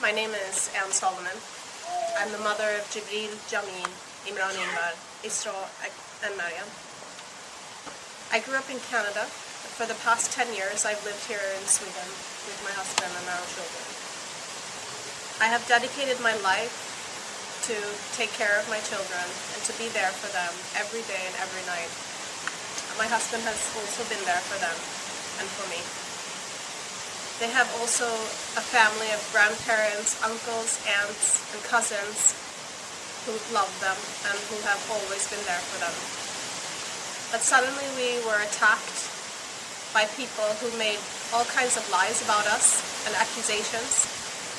My name is Aan Soliman. I'm the mother of Jibril, Jamin, Imran Inbar, Isra, and Mariam. I grew up in Canada. For the past 10 years, I've lived here in Sweden with my husband and our children. I have dedicated my life to take care of my children and to be there for them every day and every night. My husband has also been there for them and for me. They have also a family of grandparents, uncles, aunts, and cousins who love them and who have always been there for them. But suddenly we were attacked by people who made all kinds of lies about us and accusations,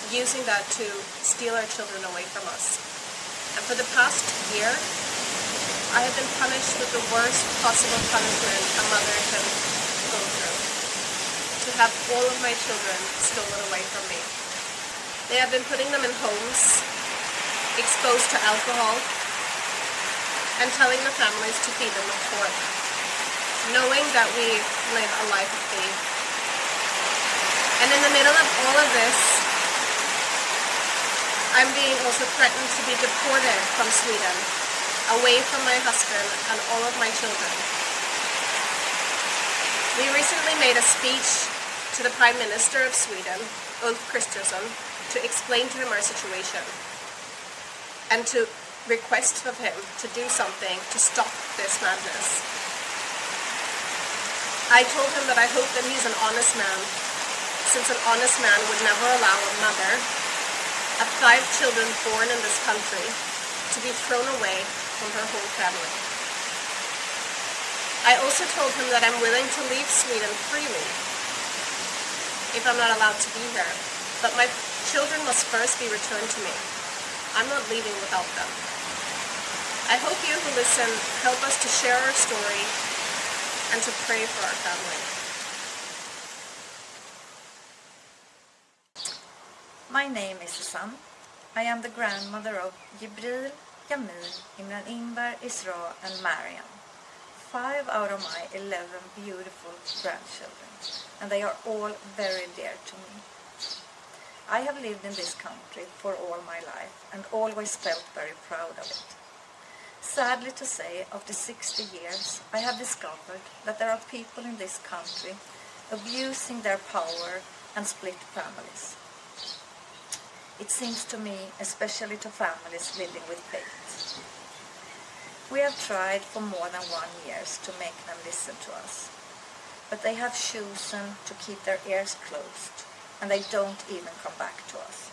using that to steal our children away from us. And for the past year, I have been punished with the worst possible punishment a mother have all of my children stolen away from me. They have been putting them in homes, exposed to alcohol, and telling the families to feed them with pork, knowing that we live a life of faith. And in the middle of all of this, I'm being also threatened to be deported from Sweden, away from my husband and all of my children. We recently made a speech to the Prime Minister of Sweden, Ulf Kristersson, to explain to him our situation and to request of him to do something to stop this madness. I told him that I hope that he's an honest man, since an honest man would never allow a mother of five children born in this country to be thrown away from her whole family. I also told him that I'm willing to leave Sweden freely if I'm not allowed to be here. But my children must first be returned to me. I'm not leaving without them. I hope you who listen help us to share our story and to pray for our family. My name is Susanne. I am the grandmother of Jibril, Jamil, Imran Inbar, Isra and Mariam five out of my 11 beautiful grandchildren, and they are all very dear to me. I have lived in this country for all my life and always felt very proud of it. Sadly to say, after 60 years, I have discovered that there are people in this country abusing their power and split families. It seems to me, especially to families living with faith. We have tried for more than one years to make them listen to us, but they have chosen to keep their ears closed and they don't even come back to us.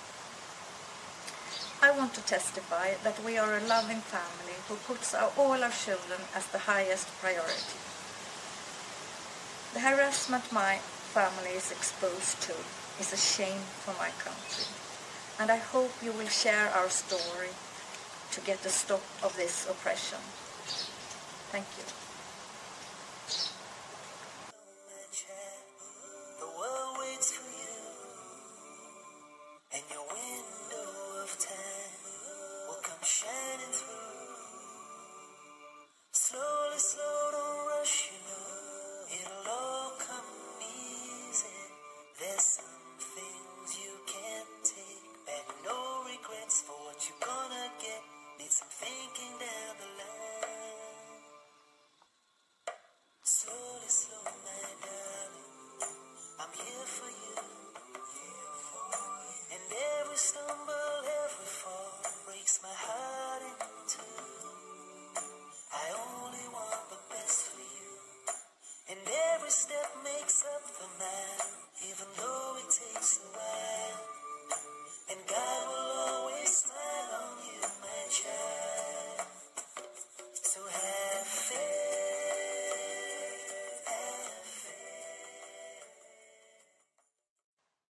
I want to testify that we are a loving family who puts our, all our children as the highest priority. The harassment my family is exposed to is a shame for my country, and I hope you will share our story to get a stop of this oppression. Thank you. makes my head